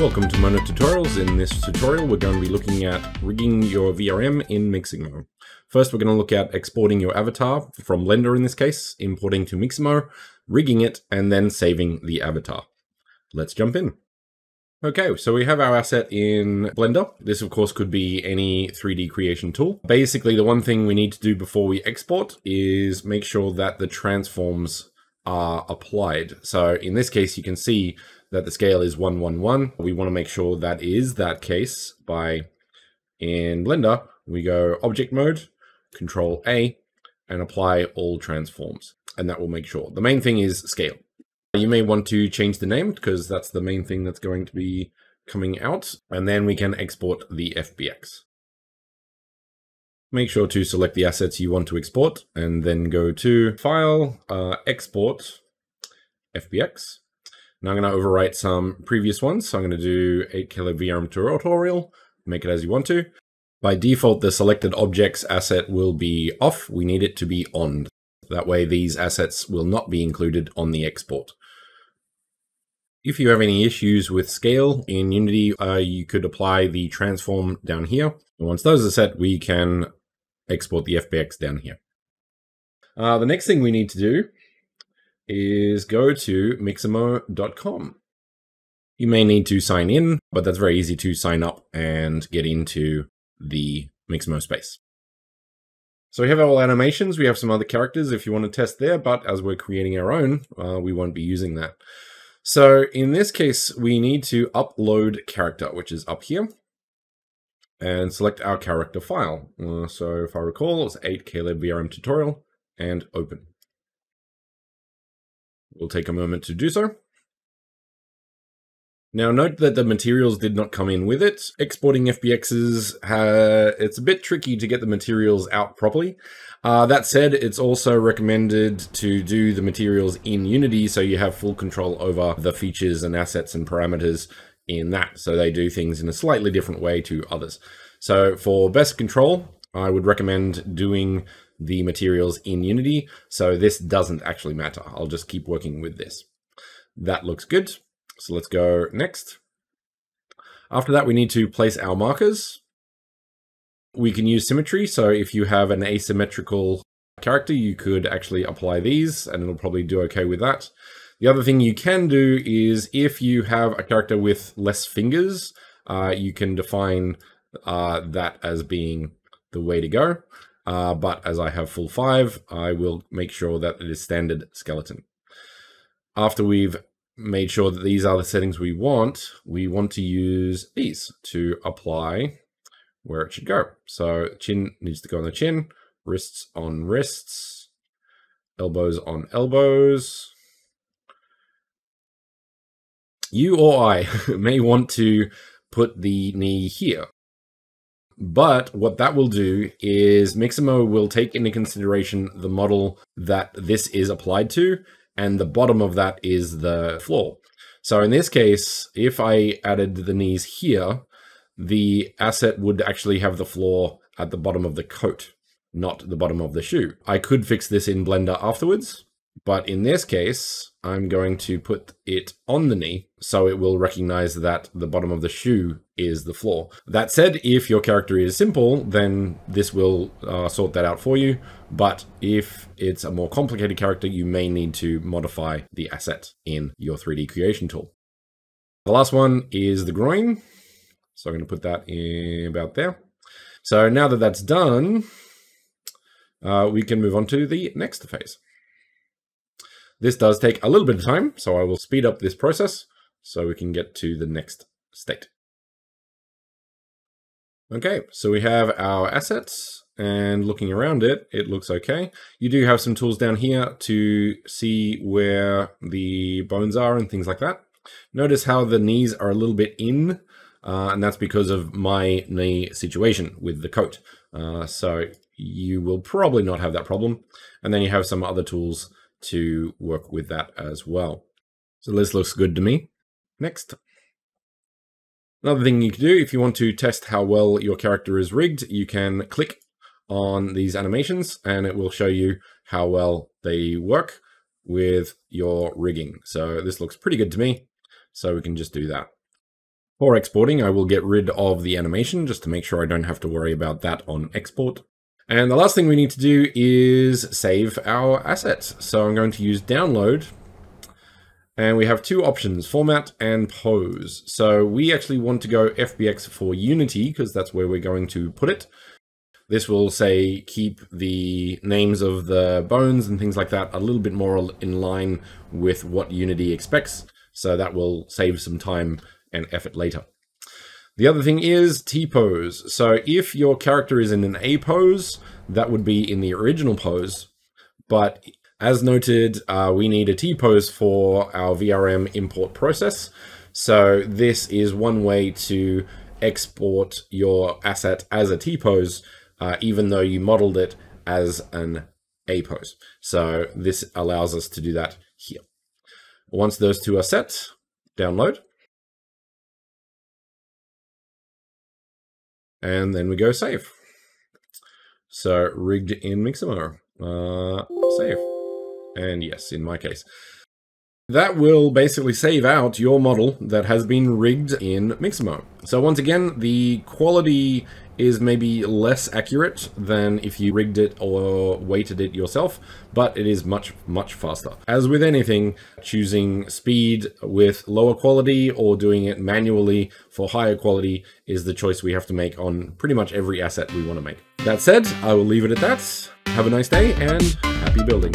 Welcome to Mona Tutorials. In this tutorial, we're going to be looking at rigging your VRM in Mixamo. First, we're going to look at exporting your avatar from Blender in this case, importing to Mixamo, rigging it, and then saving the avatar. Let's jump in. Okay, so we have our asset in Blender. This, of course, could be any 3D creation tool. Basically, the one thing we need to do before we export is make sure that the transforms are applied. So in this case, you can see that the scale is 111. We want to make sure that is that case by, in Blender, we go Object Mode, Control A, and apply all transforms. And that will make sure. The main thing is scale. You may want to change the name because that's the main thing that's going to be coming out. And then we can export the FBX. Make sure to select the assets you want to export and then go to File, uh, Export, FBX. Now I'm going to overwrite some previous ones. So I'm going to do 8 kilo VRM tutorial, make it as you want to. By default, the selected objects asset will be off. We need it to be on. That way these assets will not be included on the export. If you have any issues with scale in Unity, uh, you could apply the transform down here. And once those are set, we can export the FBX down here. Uh, the next thing we need to do is go to mixamo.com. You may need to sign in, but that's very easy to sign up and get into the Mixamo space. So we have our animations. We have some other characters if you want to test there, but as we're creating our own, uh, we won't be using that. So in this case, we need to upload character, which is up here, and select our character file. Uh, so if I recall, it's 8 Caleb VRM tutorial and open. We'll take a moment to do so. Now note that the materials did not come in with it. Exporting FBXs, uh, it's a bit tricky to get the materials out properly. Uh, that said, it's also recommended to do the materials in Unity so you have full control over the features and assets and parameters in that. So they do things in a slightly different way to others. So for best control, I would recommend doing the materials in Unity. So this doesn't actually matter. I'll just keep working with this. That looks good. So let's go next. After that, we need to place our markers. We can use symmetry. So if you have an asymmetrical character, you could actually apply these and it'll probably do okay with that. The other thing you can do is if you have a character with less fingers, uh, you can define uh, that as being the way to go. Uh, but as I have full five, I will make sure that it is standard skeleton. After we've made sure that these are the settings we want, we want to use these to apply where it should go. So chin needs to go on the chin, wrists on wrists, elbows on elbows. You or I may want to put the knee here. But what that will do is Mixamo will take into consideration the model that this is applied to, and the bottom of that is the floor. So in this case, if I added the knees here, the asset would actually have the floor at the bottom of the coat, not the bottom of the shoe. I could fix this in Blender afterwards, but in this case, I'm going to put it on the knee so it will recognize that the bottom of the shoe is the floor. That said, if your character is simple, then this will uh, sort that out for you. But if it's a more complicated character, you may need to modify the asset in your 3D creation tool. The last one is the groin. So I'm going to put that in about there. So now that that's done, uh, we can move on to the next phase. This does take a little bit of time, so I will speed up this process so we can get to the next state. Okay, so we have our assets and looking around it, it looks okay. You do have some tools down here to see where the bones are and things like that. Notice how the knees are a little bit in, uh, and that's because of my knee situation with the coat. Uh, so you will probably not have that problem. And then you have some other tools to work with that as well. So this looks good to me. Next. Another thing you can do if you want to test how well your character is rigged, you can click on these animations and it will show you how well they work with your rigging. So this looks pretty good to me. So we can just do that. For exporting, I will get rid of the animation just to make sure I don't have to worry about that on export. And the last thing we need to do is save our assets. So I'm going to use download and we have two options, format and pose. So we actually want to go FBX for Unity because that's where we're going to put it. This will say keep the names of the bones and things like that a little bit more in line with what Unity expects. So that will save some time and effort later. The other thing is T-pose. So if your character is in an A pose, that would be in the original pose. But as noted, uh, we need a T-pose for our VRM import process. So this is one way to export your asset as a T-pose, uh, even though you modeled it as an A-pose. So this allows us to do that here. Once those two are set, download. And then we go save. So rigged in Mixamo. Uh, save. And yes, in my case. That will basically save out your model that has been rigged in Mixamo. So once again, the quality is maybe less accurate than if you rigged it or weighted it yourself, but it is much, much faster. As with anything, choosing speed with lower quality or doing it manually for higher quality is the choice we have to make on pretty much every asset we want to make. That said, I will leave it at that. Have a nice day and happy building.